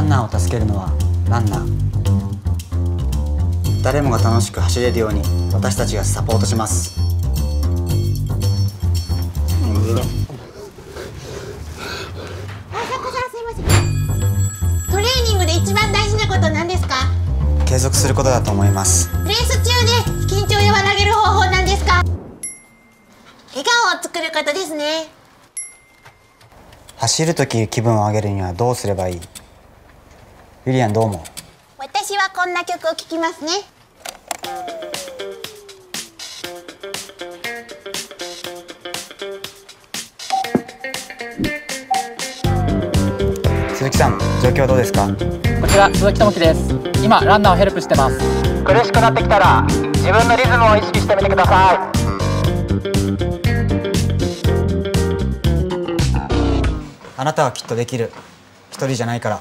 ンナーを助けるのはランナー。誰もが楽しく走れるように私たちがサポートします。トレーニングで一番大事なこと何ですか？継続することだと思います。レース中で緊張を和らげる方法なんですか？笑顔を作ることですね。走るとき気分を上げるにはどうすればいい？ユリアンどう思う？私はこんな曲を聴きますね。鈴木さん状況はどうですか？こちら鈴木智樹です。今ランナーをヘルプしてます。苦しくなってきたら自分のリズムを意識してみてください。あなたはきっとできる。一人じゃないから